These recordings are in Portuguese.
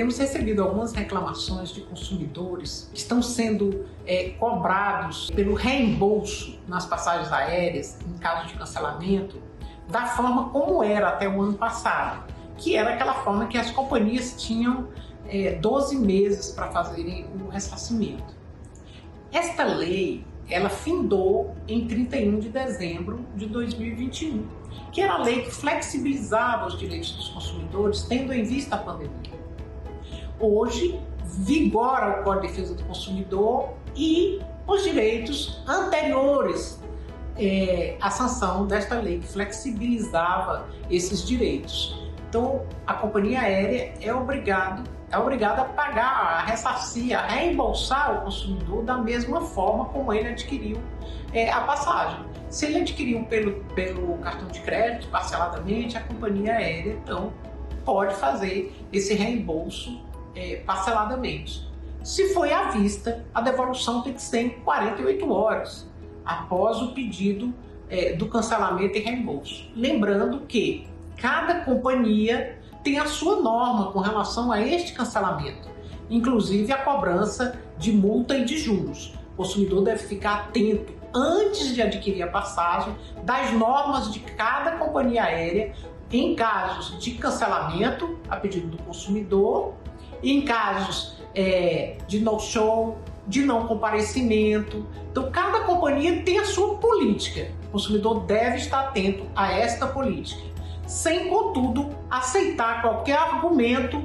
temos recebido algumas reclamações de consumidores que estão sendo é, cobrados pelo reembolso nas passagens aéreas em caso de cancelamento da forma como era até o ano passado, que era aquela forma que as companhias tinham é, 12 meses para fazerem o ressarcimento. Esta lei ela findou em 31 de dezembro de 2021, que era a lei que flexibilizava os direitos dos consumidores, tendo em vista a pandemia. Hoje, vigora o Código de Defesa do Consumidor e os direitos anteriores é, à sanção desta lei, que flexibilizava esses direitos. Então, a companhia aérea é obrigado, é obrigada a pagar, a ressarcir, a reembolsar o consumidor da mesma forma como ele adquiriu é, a passagem. Se ele adquiriu pelo, pelo cartão de crédito, parceladamente, a companhia aérea, então, pode fazer esse reembolso é, parceladamente. Se foi à vista, a devolução tem que ser em 48 horas após o pedido é, do cancelamento e reembolso. Lembrando que cada companhia tem a sua norma com relação a este cancelamento, inclusive a cobrança de multa e de juros. O consumidor deve ficar atento antes de adquirir a passagem das normas de cada companhia aérea em casos de cancelamento a pedido do consumidor, em casos é, de no-show, de não comparecimento. Então, cada companhia tem a sua política. O consumidor deve estar atento a esta política sem, contudo, aceitar qualquer argumento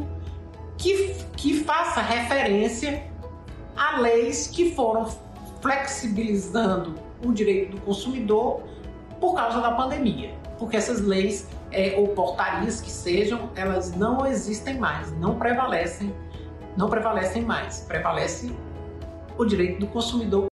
que, que faça referência a leis que foram flexibilizando o direito do consumidor por causa da pandemia. Porque essas leis é, ou portarias que sejam, elas não existem mais, não prevalecem, não prevalecem mais. Prevalece o direito do consumidor